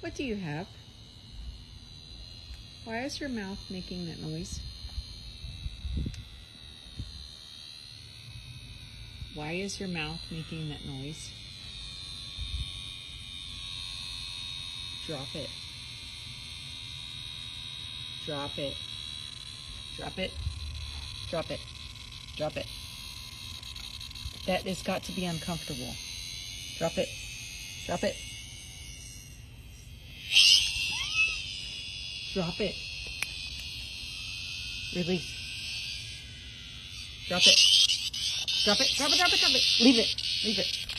What do you have? Why is your mouth making that noise? Why is your mouth making that noise? Drop it. Drop it. Drop it. Drop it. Drop it. That has got to be uncomfortable. Drop it. Drop it. Drop it. Release. Drop it. Drop it. Drop it. Drop it. Drop it. Leave it. Leave it.